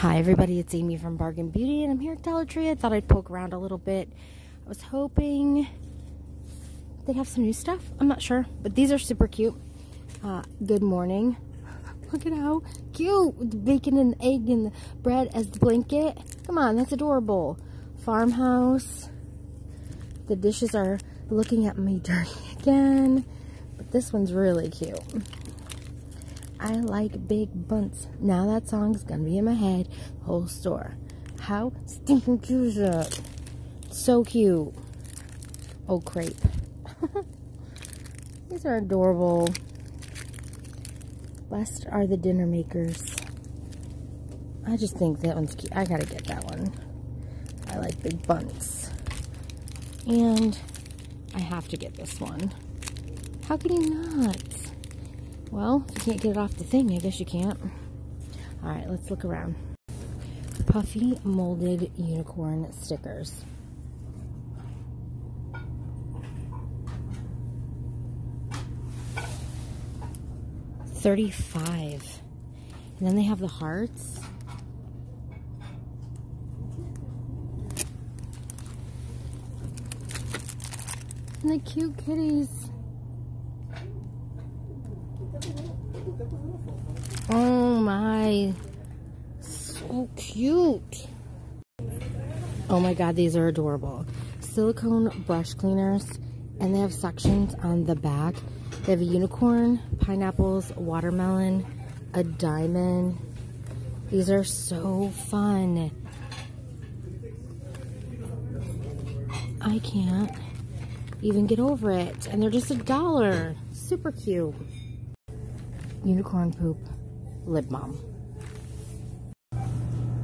Hi everybody, it's Amy from Bargain Beauty and I'm here at Dollar Tree. I thought I'd poke around a little bit. I was hoping they'd have some new stuff. I'm not sure, but these are super cute. Uh, good morning. Look at how cute the bacon and the egg and the bread as the blanket. Come on, that's adorable. Farmhouse. The dishes are looking at me dirty again, but this one's really cute. I like big bundts. Now that song's gonna be in my head whole store. How stinking cute is? So cute. Oh, crepe. These are adorable. Blessed are the dinner makers. I just think that one's cute. I gotta get that one. I like big bundts. And I have to get this one. How can you not? Well, you can't get it off the thing. I guess you can't. All right, let's look around. Puffy molded unicorn stickers. Thirty-five. And then they have the hearts. And the cute kitties. Oh my. So cute. Oh my god, these are adorable. Silicone brush cleaners. And they have sections on the back. They have a unicorn, pineapples, watermelon, a diamond. These are so fun. I can't even get over it. And they're just a dollar. Super cute. Unicorn poop lip balm.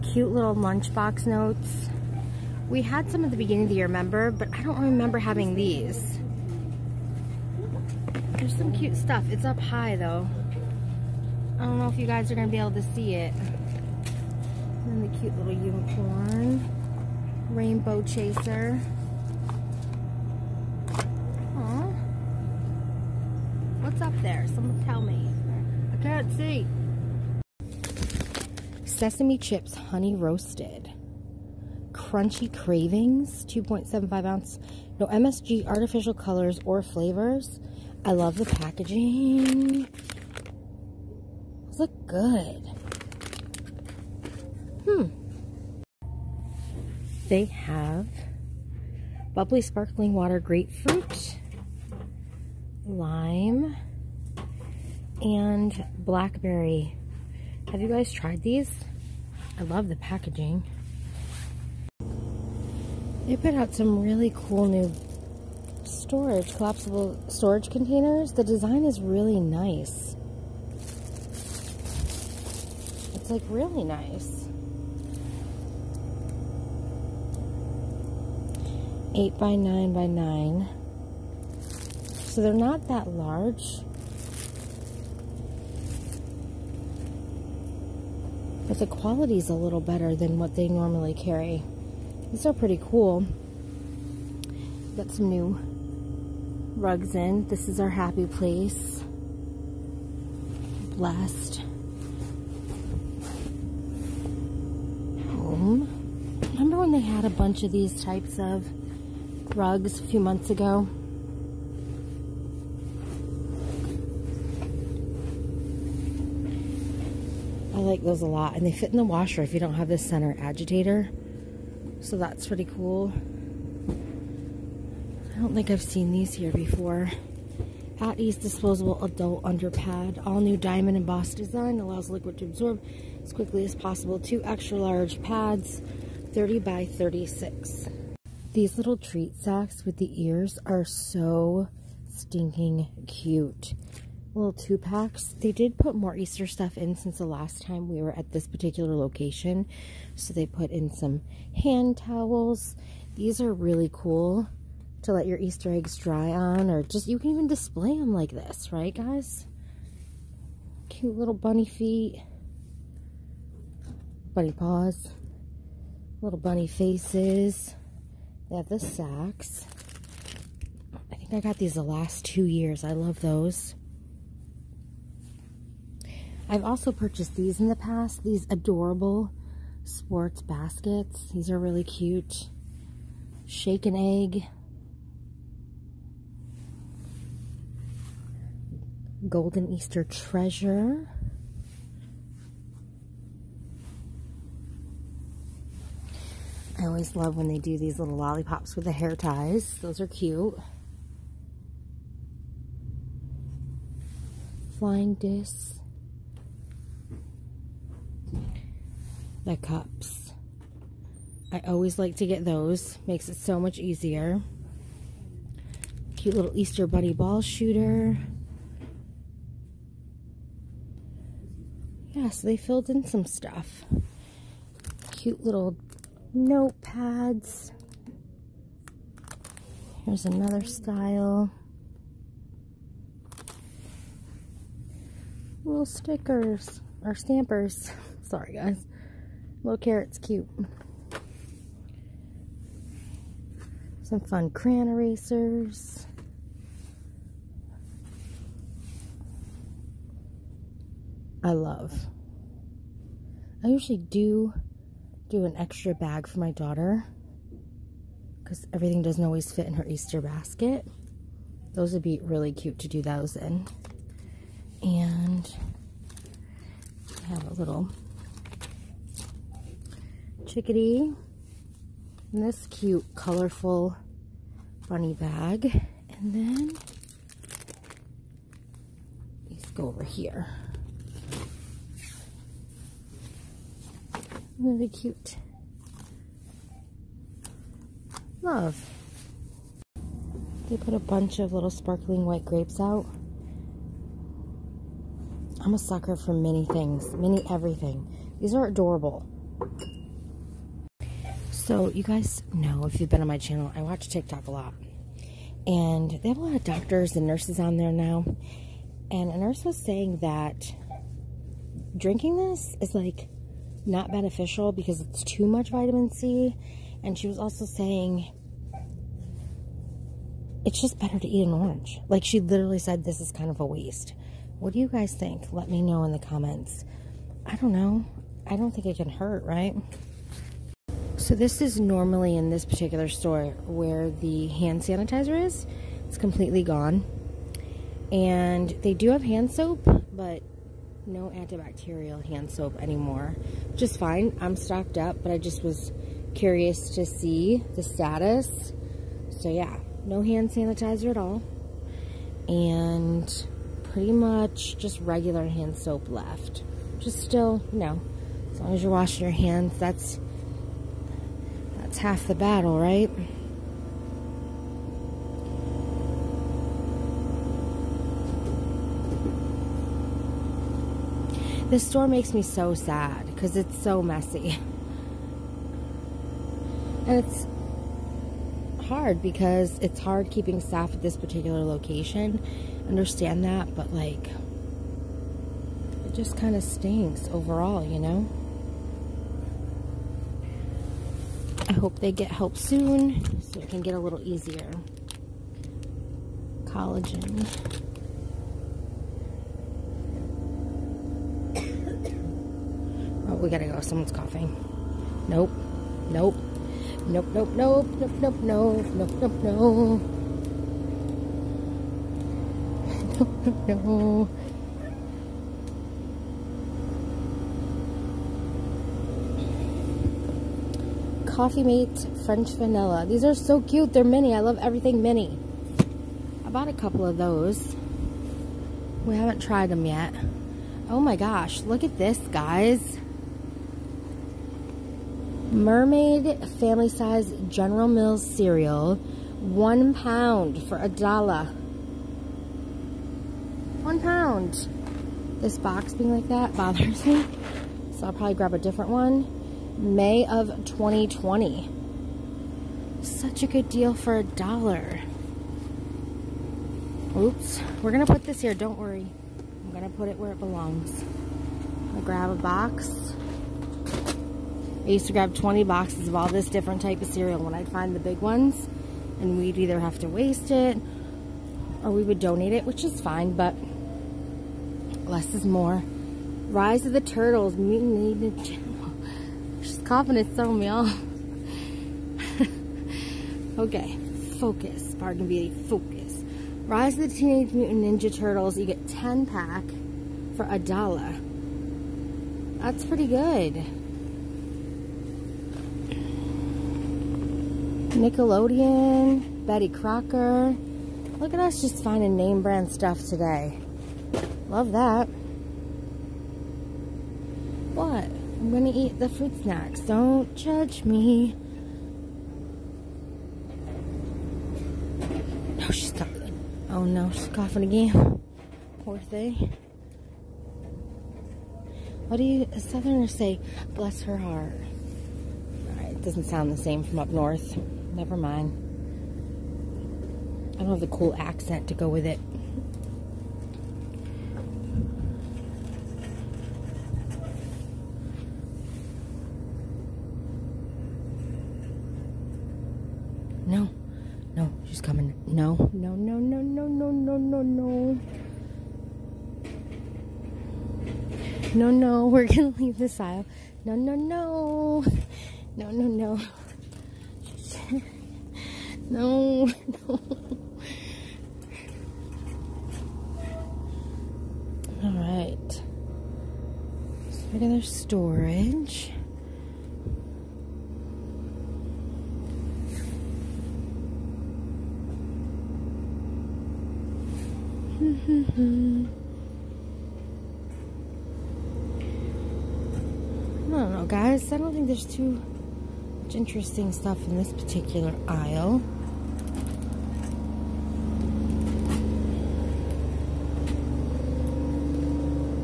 Cute little lunchbox notes. We had some at the beginning of the year, remember? But I don't remember having these. There's some cute stuff. It's up high, though. I don't know if you guys are going to be able to see it. And the cute little unicorn. Rainbow chaser. Aww. What's up there? Someone tell me. I can't see. Sesame chips honey roasted. Crunchy cravings, 2.75 ounce. No MSG, artificial colors, or flavors. I love the packaging. Those look good. Hmm. They have bubbly sparkling water grapefruit, lime, and blackberry. Have you guys tried these? I love the packaging. They put out some really cool new storage, collapsible storage containers. The design is really nice. It's like really nice. Eight by nine by nine. So they're not that large. But the quality is a little better than what they normally carry. These are pretty cool. Got some new rugs in. This is our happy place. Blessed. Home. Remember when they had a bunch of these types of rugs a few months ago? Like those a lot. And they fit in the washer if you don't have this center agitator. So that's pretty cool. I don't think I've seen these here before. At Ease Disposable Adult Underpad. All new diamond embossed design. Allows liquid to absorb as quickly as possible. Two extra large pads. 30 by 36. These little treat sacks with the ears are so stinking cute little two packs. They did put more Easter stuff in since the last time we were at this particular location. So they put in some hand towels. These are really cool to let your Easter eggs dry on or just you can even display them like this, right guys? Cute little bunny feet. Bunny paws. Little bunny faces. They have the sacks. I think I got these the last two years. I love those. I've also purchased these in the past, these adorable sports baskets. These are really cute. Shake an egg. Golden Easter treasure. I always love when they do these little lollipops with the hair ties. Those are cute. Flying discs. The cups. I always like to get those. Makes it so much easier. Cute little Easter Bunny ball shooter. Yeah, so they filled in some stuff. Cute little notepads. Here's another style. Little stickers or stampers. Sorry, guys. Little carrot's cute. Some fun crayon erasers. I love. I usually do do an extra bag for my daughter because everything doesn't always fit in her Easter basket. Those would be really cute to do those in. And I have a little chickadee in this cute, colorful bunny bag. And then these go over here. Really cute. Love. They put a bunch of little sparkling white grapes out. I'm a sucker for mini things, mini everything. These are adorable. So you guys know, if you've been on my channel, I watch TikTok a lot. And they have a lot of doctors and nurses on there now. And a nurse was saying that drinking this is like not beneficial because it's too much vitamin C. And she was also saying it's just better to eat an orange. Like she literally said this is kind of a waste. What do you guys think? Let me know in the comments. I don't know. I don't think it can hurt, right? So this is normally in this particular store where the hand sanitizer is. It's completely gone. And they do have hand soap, but no antibacterial hand soap anymore, is fine. I'm stocked up, but I just was curious to see the status. So yeah, no hand sanitizer at all. And pretty much just regular hand soap left. Just still, you know, as long as you're washing your hands, that's that's half the battle, right? This store makes me so sad because it's so messy. And it's hard because it's hard keeping staff at this particular location. Understand that, but like, it just kind of stinks overall, you know? I hope they get help soon so it can get a little easier. Collagen. Oh, we gotta go. Someone's coughing. Nope. Nope. Nope, nope, nope, nope, nope, nope, nope, nope, nope. Nope, nope, nope. Coffee Mate French Vanilla. These are so cute. They're mini. I love everything mini. I bought a couple of those. We haven't tried them yet. Oh my gosh. Look at this, guys. Mermaid family size General Mills cereal. One pound for a dollar. One pound. This box being like that bothers me. So I'll probably grab a different one. May of 2020. Such a good deal for a dollar. Oops. We're going to put this here. Don't worry. I'm going to put it where it belongs. I'll grab a box. I used to grab 20 boxes of all this different type of cereal when I'd find the big ones. And we'd either have to waste it or we would donate it, which is fine, but less is more. Rise of the Turtles, Ninja coughing is throwing me off. okay, focus. Bargain Beauty, focus. Rise of the Teenage Mutant Ninja Turtles. You get 10 pack for a dollar. That's pretty good. Nickelodeon, Betty Crocker. Look at us just finding name brand stuff today. Love that. What? I'm gonna eat the fruit snacks. Don't judge me. No, she's not. Oh no, she's coughing again. Poor thing. What do you Southerners say? Bless her heart. Alright, it doesn't sound the same from up north. Never mind. I don't have the cool accent to go with it. No. No, she's coming. No, no, no, no, no, no, no, no, no. No, no, we're gonna leave this aisle. No, no, no. No, no, no. No, no. All right. Regular storage. I don't know, guys. I don't think there's too much interesting stuff in this particular aisle.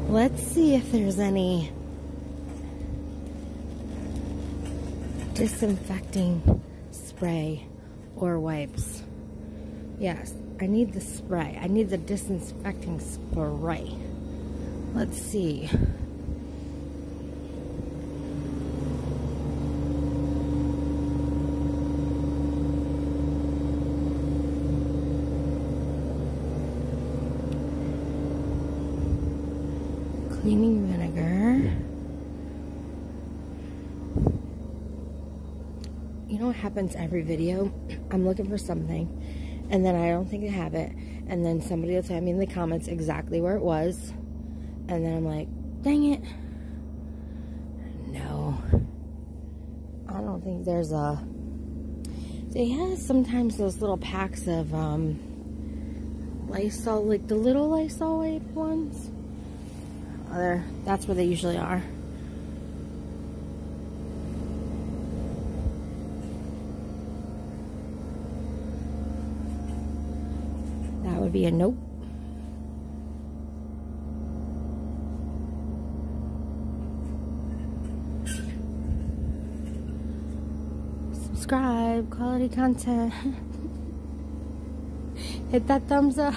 Let's see if there's any disinfecting spray or wipes. Yes, I need the spray. I need the disinfecting spray. Let's see. Cleaning vinegar. You know what happens every video? I'm looking for something and then I don't think I have it, and then somebody will tell me in the comments exactly where it was, and then I'm like, dang it. No. I don't think there's a... They have sometimes those little packs of um, Lysol, like the little Lysol wipe ones. Other, that's where they usually are. would be a nope. Subscribe, quality content. Hit that thumbs up.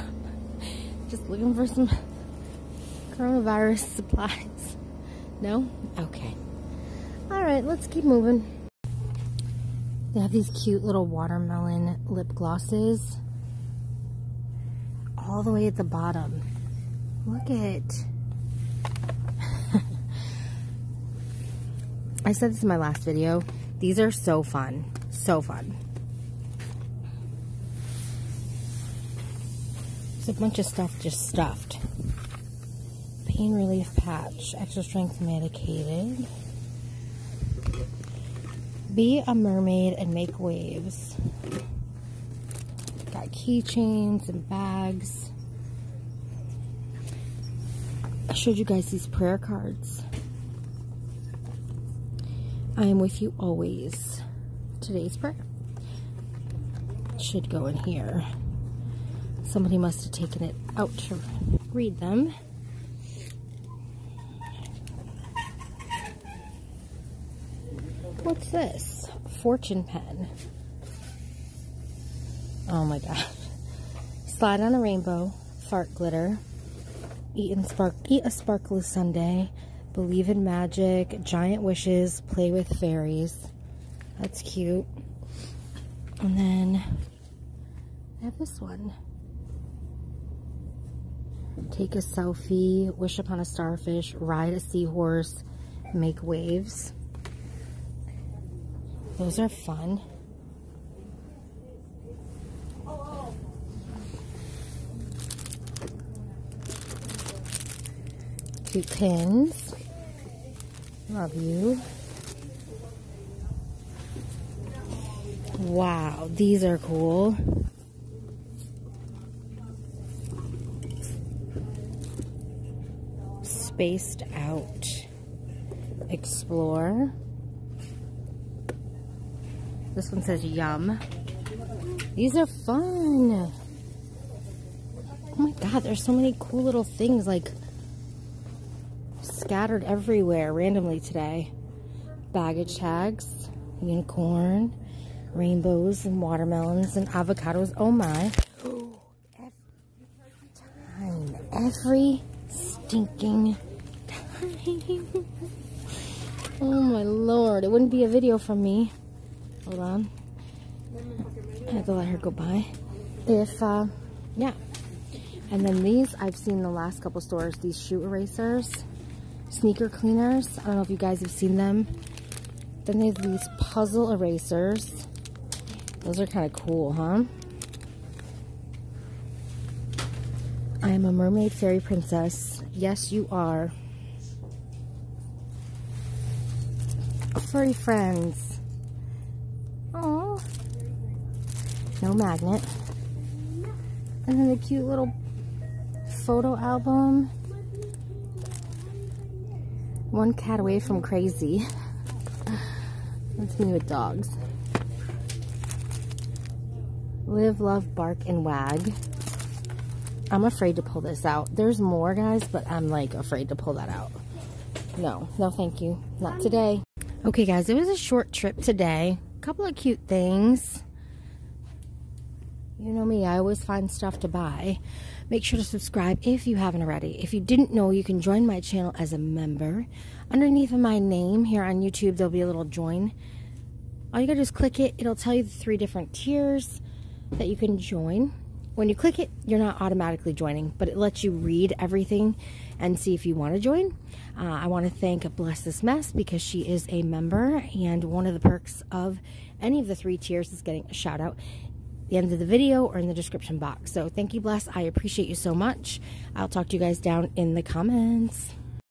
Just looking for some coronavirus supplies. No? Okay. Alright, let's keep moving. They have these cute little watermelon lip glosses all the way at the bottom. Look at. I said this in my last video. These are so fun. So fun. There's a bunch of stuff just stuffed. Pain relief patch. Extra strength medicated. Be a mermaid and make waves got keychains and bags. I showed you guys these prayer cards. I am with you always. Today's prayer should go in here. Somebody must have taken it out to read them. What's this? Fortune pen. Oh my god. Slide on a rainbow, fart glitter, eat, and spark, eat a sparkly sundae, believe in magic, giant wishes, play with fairies. That's cute. And then I have this one. Take a selfie, wish upon a starfish, ride a seahorse, make waves. Those are fun. Cute pins. Love you. Wow, these are cool. Spaced out. Explore. This one says yum. These are fun. Oh my god, there's so many cool little things like scattered everywhere randomly today. Baggage tags, unicorn, rainbows and watermelons and avocados. Oh my. Every time. Every stinking time. oh my lord. It wouldn't be a video from me. Hold on. I have to let her go by. If, uh, yeah. And then these, I've seen the last couple stores, these shoe erasers, sneaker cleaners. I don't know if you guys have seen them. Then they have these puzzle erasers. Those are kind of cool, huh? I am a mermaid fairy princess. Yes, you are. Furry friends. Oh, No magnet. And then the cute little photo album. One cat away from crazy. That's me with dogs. Live, love, bark, and wag. I'm afraid to pull this out. There's more, guys, but I'm, like, afraid to pull that out. No, no thank you. Not today. Okay, guys, it was a short trip today. A couple of cute things. You know me, I always find stuff to buy. Make sure to subscribe if you haven't already. If you didn't know, you can join my channel as a member. Underneath my name here on YouTube, there'll be a little join. All you gotta do is click it. It'll tell you the three different tiers that you can join. When you click it, you're not automatically joining, but it lets you read everything and see if you want to join. Uh, I want to thank Bless This Mess because she is a member, and one of the perks of any of the three tiers is getting a shout out the end of the video or in the description box. So thank you, Bless. I appreciate you so much. I'll talk to you guys down in the comments.